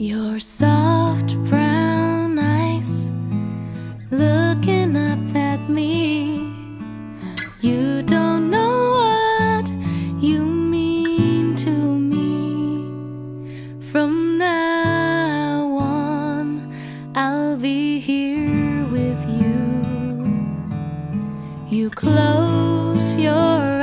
Your soft brown eyes looking up at me. You don't know what you mean to me. From now on, I'll be here with you. You close your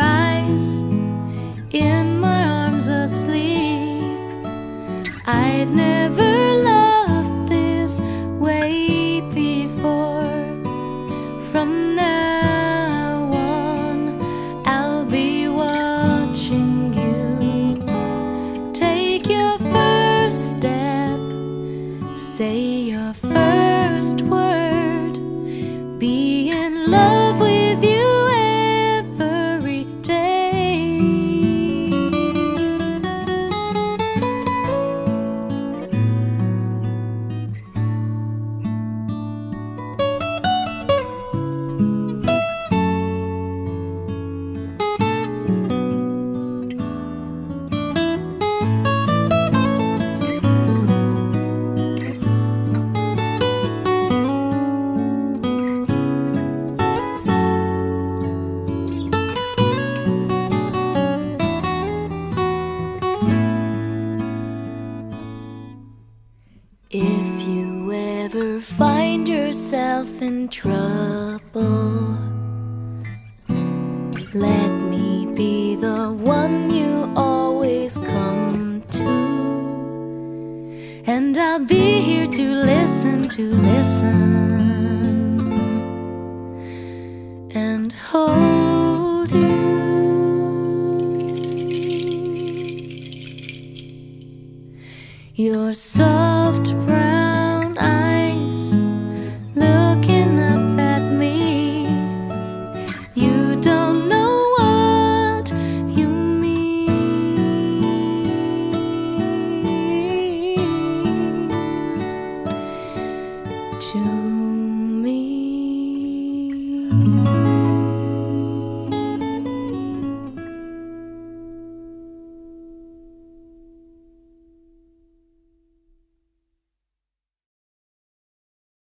I'll be watching you. Take your first step, say your first word. If you ever find yourself in trouble, let me be the one you always come to. And I'll be here to listen, to listen, and hold you. You're so 就